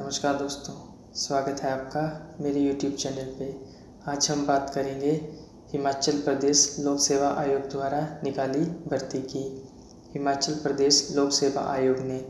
नमस्कार दोस्तों, स्वागत है आपका मेरे YouTube चैनल पे। आज हम बात करेंगे हिमाचल प्रदेश लोक सेवा आयोग द्वारा निकाली भर्ती की। हिमाचल प्रदेश लोक सेवा आयोग ने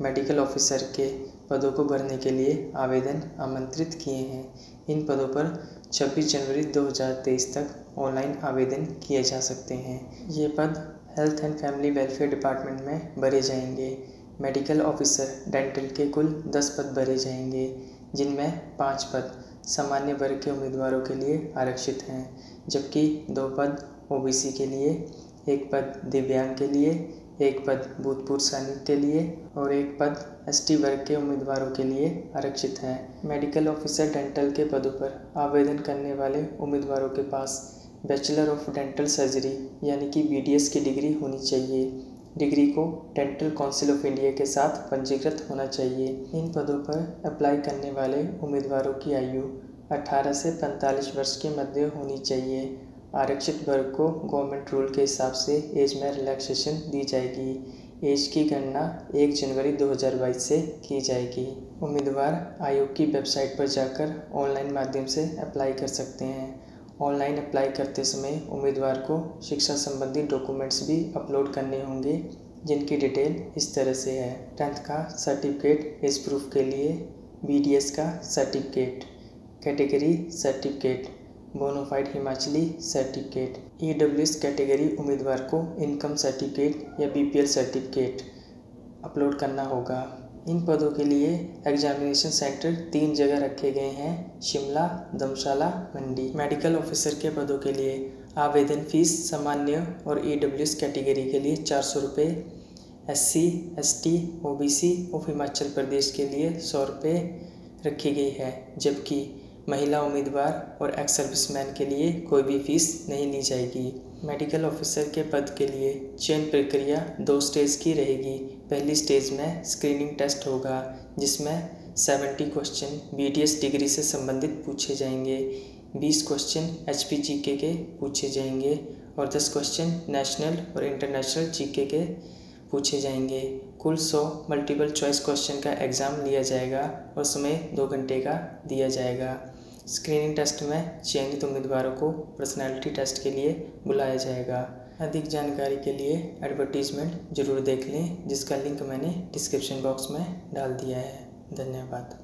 मेडिकल ऑफिसर के पदों को भरने के लिए आवेदन आमंत्रित किए हैं। इन पदों पर 26 जनवरी 2023 तक ऑनलाइन आवेदन किए जा सकते हैं। ये पद health and family welfare department में भरे जाएँगे। मेडिकल ऑफिसर डेंटल के कुल दस पद भरे जाएँगे, जिनमें पाँच पद सामान्य वर्ग के उम्मीदवारों के लिए आरक्षित हैं, जबकि दो पद ओबीसी के लिए, एक पद दिव्यांग के लिए, एक पद भूतपूर्व सैनिक के लिए और एक पद एसटी वर्ग के उम्मीदवारों के लिए आरक्षित हैं। मेडिकल ऑफिसर डेंटल के पदों पर आवेदन करने वाले उम्मीदवारों के पास बैचलर ऑफ़ डेंटल सर्जरी यानी कि बीडीएस की डिग्री होनी चाहिए। डिग्री को डेंटल काउंसिल ऑफ़ इंडिया के साथ पंजीकृत होना चाहिए। इन पदों पर अप्लाई करने वाले उम्मीदवारों की आयु 18 से 45 वर्ष के मध्य होनी चाहिए। आरक्षित वर्ग को गवर्नमेंट रूल के हिसाब से एज में रिलैक्सेशन दी जाएगी। एज की गणना 1 जनवरी 2022 से की जाएगी। उम्मीदवार आयोग की वेबसाइट पर जाकर ऑनलाइन माध्यम से अप्लाई कर सकते हैं। ऑनलाइन अप्लाई करते समय उम्मीदवार को शिक्षा संबंधी डॉक्यूमेंट्स भी अपलोड करने होंगे, जिनकी डिटेल इस तरह से है। टेंथ का सर्टिफिकेट एज प्रूफ के लिए बीडीएस का certificate. Category certificate bonafide Himachali certificate. EWS category उम्मीदवार को इनकम सर्टिफिकेट या बी सर्टिफिकेट अपलोड करना होगा। इन पदों के लिए एग्जामिनेशन सेंटर तीन जगह रखे गए हैं, शिमला, धर्मशाला, मंडी। मेडिकल ऑफिसर के पदों के लिए आवेदन फ़ीस सामान्य और ईडब्ल्यूएस कैटेगरी के लिए चार सौ रुपये S C S T O B C of Himachal Pradesh के लिए सौ रुपये रखी गई है, जबकि महिला उम्मीदवार और एक्स सर्विसमैन के लिए कोई भी फ़ीस नहीं ली जाएगी। मेडिकल ऑफिसर के पद के लिए चयन प्रक्रिया दो स्टेज की रहेगी। पहली स्टेज में स्क्रीनिंग टेस्ट होगा, जिसमें सेवेंटी क्वेश्चन बीडीएस डिग्री से संबंधित पूछे जाएँगे, बीस क्वेश्चन एच पी जीके के पूछे जाएँगे और दस क्वेश्चन नेशनल और इंटरनेशनल जीके के पूछे जाएँगे। कुल सौ मल्टीपल चॉइस क्वेश्चन का एग्ज़ाम लिया जाएगा और समय दो घंटे का दिया जाएगा। स्क्रीनिंग टेस्ट में चयनित उम्मीदवारों को पर्सनैलिटी टेस्ट के लिए बुलाया जाएगा। अधिक जानकारी के लिए एडवर्टीज़मेंट ज़रूर देख लें, जिसका लिंक मैंने डिस्क्रिप्शन बॉक्स में डाल दिया है। धन्यवाद।